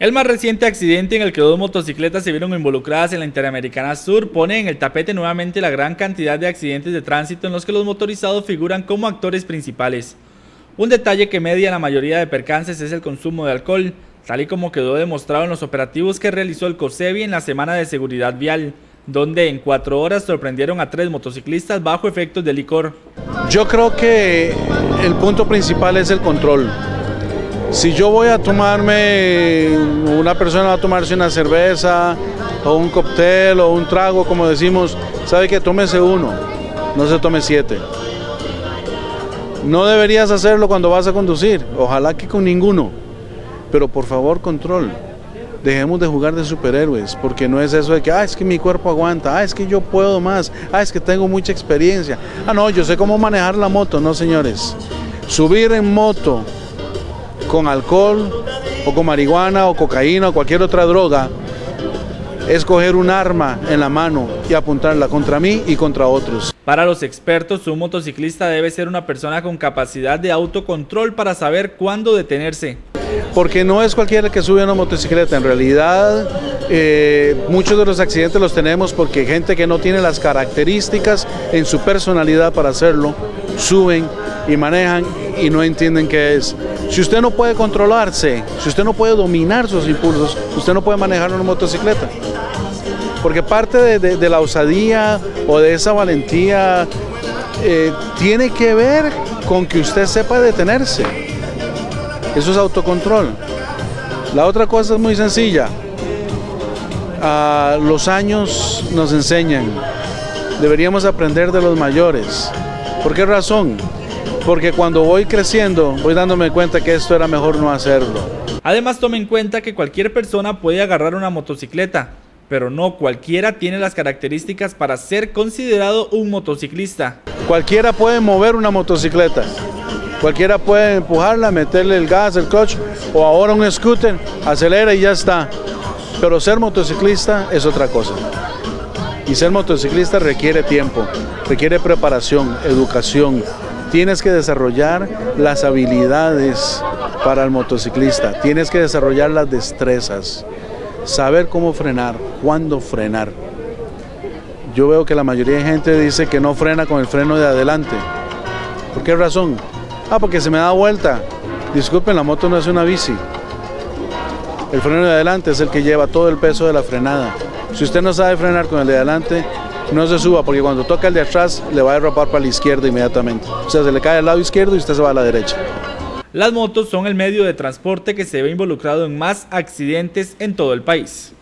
El más reciente accidente en el que dos motocicletas se vieron involucradas en la Interamericana Sur pone en el tapete nuevamente la gran cantidad de accidentes de tránsito en los que los motorizados figuran como actores principales. Un detalle que media la mayoría de percances es el consumo de alcohol, tal y como quedó demostrado en los operativos que realizó el COSEBI en la Semana de Seguridad Vial, donde en cuatro horas sorprendieron a tres motociclistas bajo efectos de licor. Yo creo que el punto principal es el control si yo voy a tomarme, una persona va a tomarse una cerveza o un cóctel o un trago, como decimos, sabe que tómese uno, no se tome siete. No deberías hacerlo cuando vas a conducir, ojalá que con ninguno, pero por favor control. Dejemos de jugar de superhéroes, porque no es eso de que, ah, es que mi cuerpo aguanta, ah, es que yo puedo más, ah, es que tengo mucha experiencia. Ah, no, yo sé cómo manejar la moto, no señores. Subir en moto con alcohol o con marihuana o cocaína o cualquier otra droga es coger un arma en la mano y apuntarla contra mí y contra otros. Para los expertos, un motociclista debe ser una persona con capacidad de autocontrol para saber cuándo detenerse. Porque no es cualquiera que sube una motocicleta, en realidad eh, muchos de los accidentes los tenemos porque gente que no tiene las características en su personalidad para hacerlo, suben y manejan y no entienden qué es. Si usted no puede controlarse, si usted no puede dominar sus impulsos, usted no puede manejar una motocicleta. Porque parte de, la osadía o de esa valentía eh, tiene que ver con que usted sepa detenerse. Eso es autocontrol. La otra cosa es muy sencilla. los años nos enseñan. Deberíamos aprender de los mayores. ¿Por qué razón? Porque cuando voy creciendo voy dándome cuenta que esto era mejor no hacerlo. Además tome en cuenta que cualquier persona puede agarrar una motocicleta, pero no cualquiera tiene las características para ser considerado un motociclista. Cualquiera puede mover una motocicleta, cualquiera puede empujarla, meterle el gas, el clutch o ahora un scooter, acelera y ya está. Pero ser motociclista es otra cosa. Y ser motociclista requiere tiempo, requiere preparación, educación, tienes que desarrollar las habilidades para el motociclista, tienes que desarrollar las destrezas, saber cómo frenar, cuándo frenar. Yo veo que la mayoría de gente dice que no frena con el freno de adelante. ¿Por qué razón? Ah, porque se me da vuelta. Disculpen, la moto no es una bici. El freno de adelante es el que lleva todo el peso de la frenada. Si usted no sabe frenar con el de adelante, no se suba porque cuando toca el de atrás le va a derrapar para la izquierda inmediatamente. O sea, se le cae al lado izquierdo y usted se va a la derecha. Las motos son el medio de transporte que se ve involucrado en más accidentes en todo el país.